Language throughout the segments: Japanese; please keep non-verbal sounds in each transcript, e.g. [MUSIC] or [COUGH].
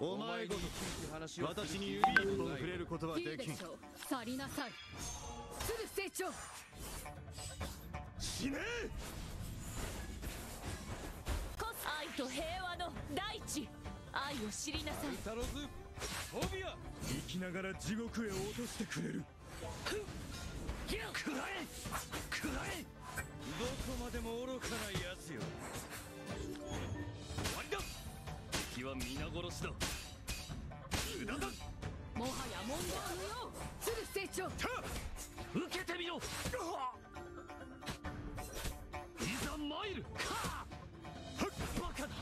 お前ごと私に指一本触れることはいできん去りなさい。鶴成長死ね。愛と平和の大地愛を知りなさい。タロズフォビア生きながら地獄へ落としてくれる食らえ食らえ殺しだ無駄だ。もはや問答無用鶴成長受けてみろ。いざ参る。か。バカだ。か。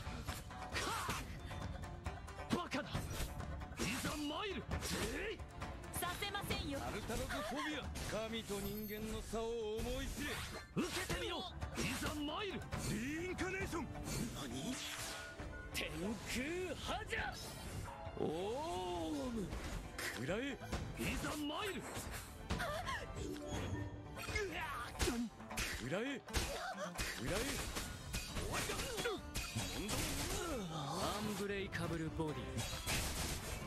バカだ。いざ参る。えい。させませんよ。アルタロズフォビア。神と人間の差を思い知れ。受けてみろ。いざ参る。リインカネーション。何？天空覇者オーム。食らえ。いざ参る。食らえ。食らえ。アンブレイカブルボデ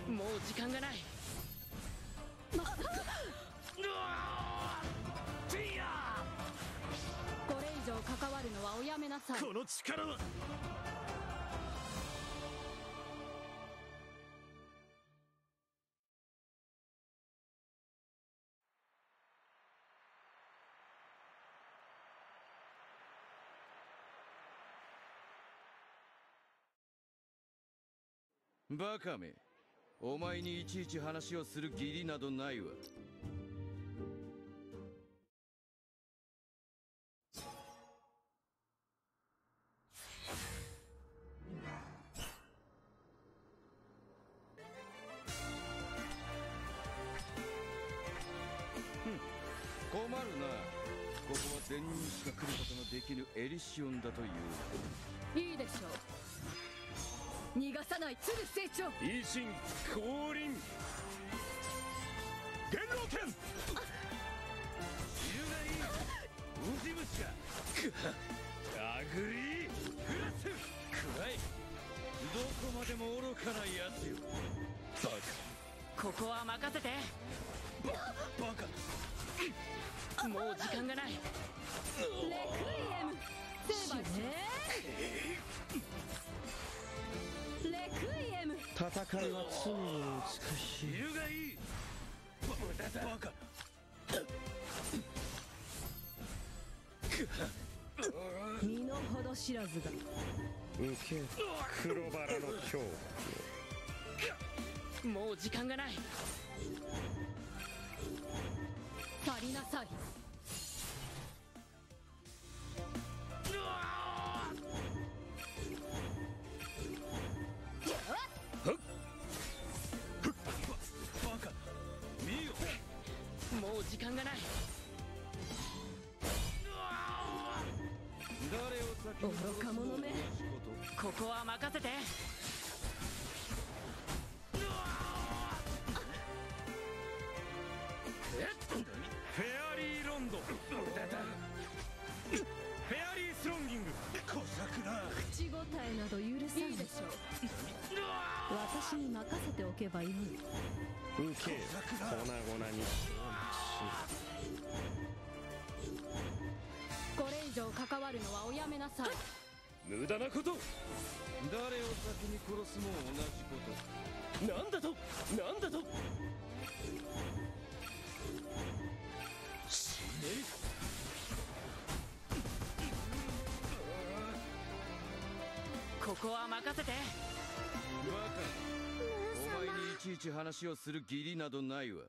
ィもう時間がない [LAUGHS] これ以上関わるのはおやめなさい。この力はバカめ。お前にいちいち話をする義理などないわ。困るな。ここは善人しか来ることのできぬエリシオンだという。いいでしょう。逃がさない鶴成長維新降臨。元老剣。ウジ虫かアグリーフラスくらい。どこまでも愚かなやつよ。バここは任せて。カ。バカ。もう時間がない。レクイエム。成敗しレクイエム戦いは常に美しい。汁がいい。ババカ。身の程知らずだ受け。黒バラの恐怖もう時間がない。去りなさいて。フェアリーロンドフェアリースロンギング小桜口答えなど許さでしょう私に任せておけばよい受け粉々にこれ以上関わるのはおやめなさい無駄なこと。誰を先に殺すも同じこと。なんだと？なんだと？死ね。ここは任せて。バカ。お前にいちいち話をする義理などないわ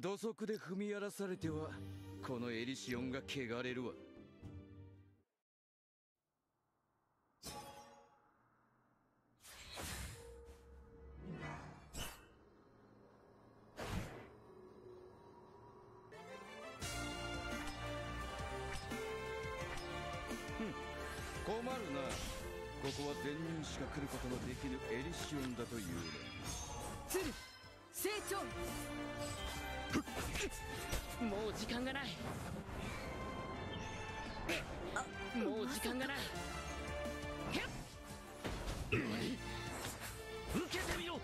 土足で踏み荒らされてはこのエリシオンが汚れるわ。困るな。ここは善人しか来ることのできぬエリシオンだというのに鶴成長もう時間がない。もう時間がない。受けてみろ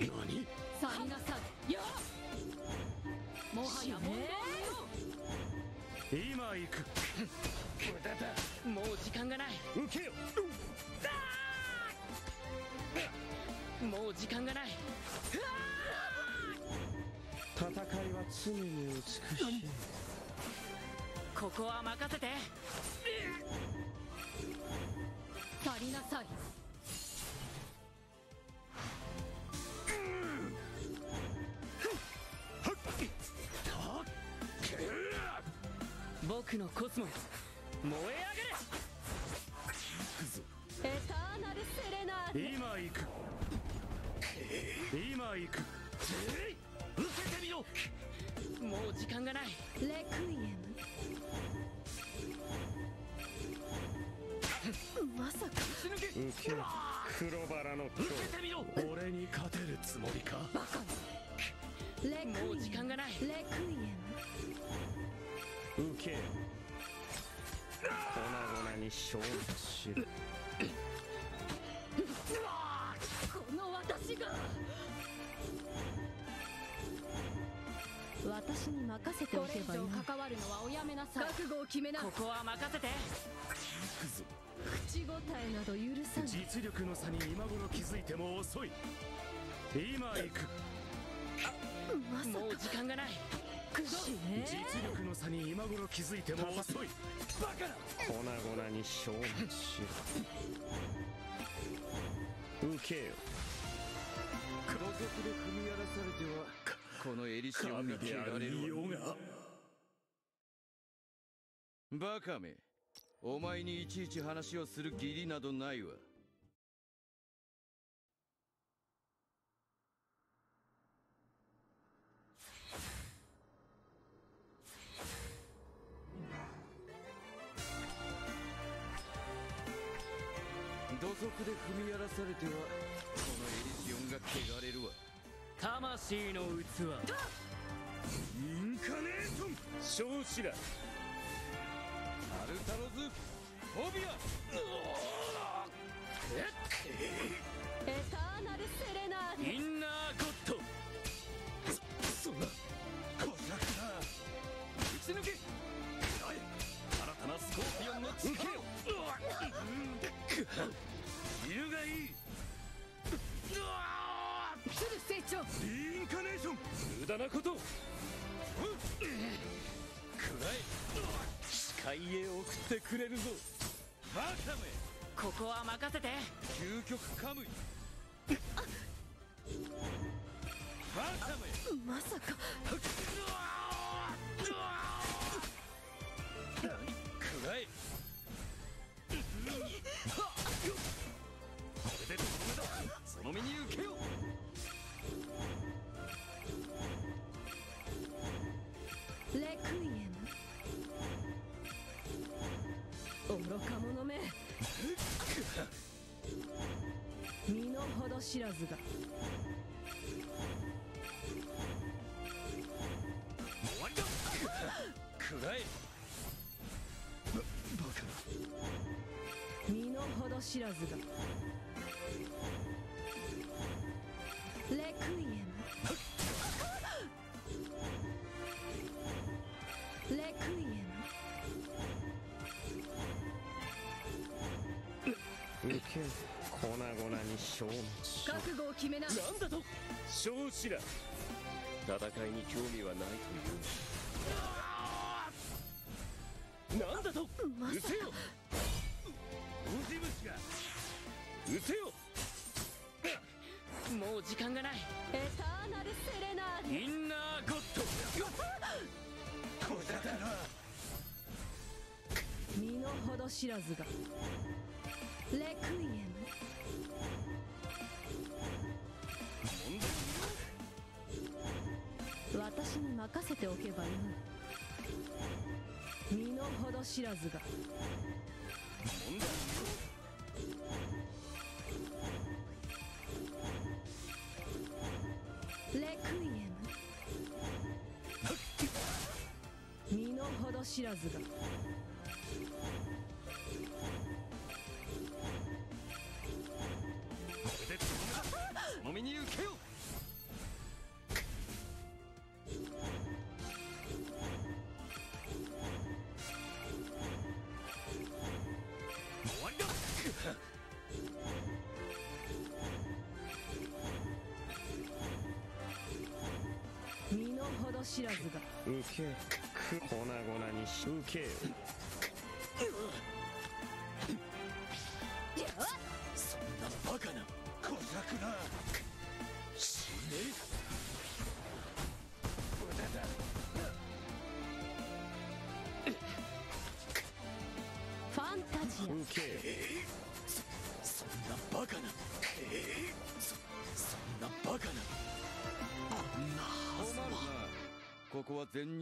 何？去りなさいやもはや問今行く。無駄だ。もう時間がない。受けよもう時間がない常に美しい。ここは任せて。題去りなさい。僕のコスモ燃えエターナルセレナー今行く。今行く。受けてみろもう時間がない。レクイエム？まさか。死ぬけ受けよ黒バラの受今けてみろ俺に勝てるつもりか？バカレクイエムもう時間がない。レクイエム？日受けよ。粉々に消滅しろ私に任せておけばいい。上関わるのはおやめなさい。覚悟を決めな。ここは任せて口答えなど許さない。実力の差に今頃気づいても遅い。今行く。まさもう時間がない。実力の差に今頃気づいても遅い。バカな。粉々に消滅しろ。受けよ。土足で踏み荒らされてはこのエリシオンが神である汚れるわ。ようがバカめ。お前にいちいち話をする義理などないわ。土足で踏み荒らされてはこのエリシオンが汚れるわ。魂の器。インカネーション！少子だ。アルタロズフォビア。エターナルセレナーデインナーゴッド。そんなこらくな。打ち抜け。新たなスコーピオンの力を。犬がいい長。インカネーション。無駄なこと。くらえ視界へ送ってくれるぞ。バカめ。ここは任せて。究極カムイ。バカめ。まさか。くらえこれでとどめだその身に受けよレ知らずが。終わりだ。くらえ身の程知らずが々に消滅しろ覚悟を決めななんだと？少子だ。戦いに興味はないという。なんだと？まさか。ウジ虫が。撃てよ。もう時間がない。エターナルセレナーデインナーゴッド。こらくな。身の程知らずが任せておけばよい身の程知らずが。レクイエム。身の程知らずが。知らずが。受けく粉々にし受けよそんなバカな小くな死ね無駄だファンタジア受けよそんなバカなそそんなバカなここは善人